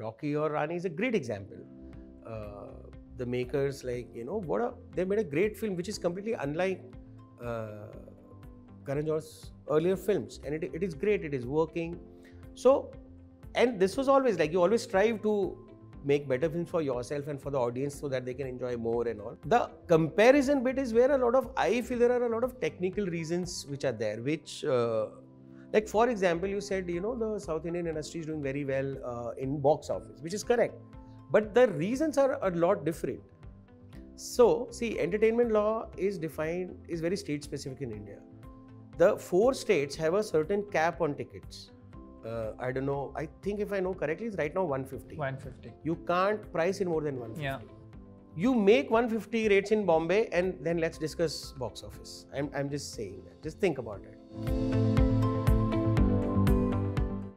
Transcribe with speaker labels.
Speaker 1: Rocky aur Rani is a great example. Uh, the makers, like you know, what a, they made a great film which is completely unlike uh, Karan Johar's earlier films, and it, it is great. It is working. So, and this was always like you always strive to make better films for yourself and for the audience so that they can enjoy more and all. The comparison bit is where a lot of I feel there are a lot of technical reasons which are there, which uh, like for example, you said you know the South Indian industry is doing very well uh, in box office, which is correct, but the reasons are a lot different. So see, entertainment law is defined is very state specific in India. The four states have a certain cap on tickets. Uh, I don't know. I think if I know correctly, it's right now 150.
Speaker 2: 150.
Speaker 1: You can't price in more than 150.
Speaker 2: Yeah.
Speaker 1: You make 150 rates in Bombay and then let's discuss box office. I'm, I'm just saying that. Just think about it.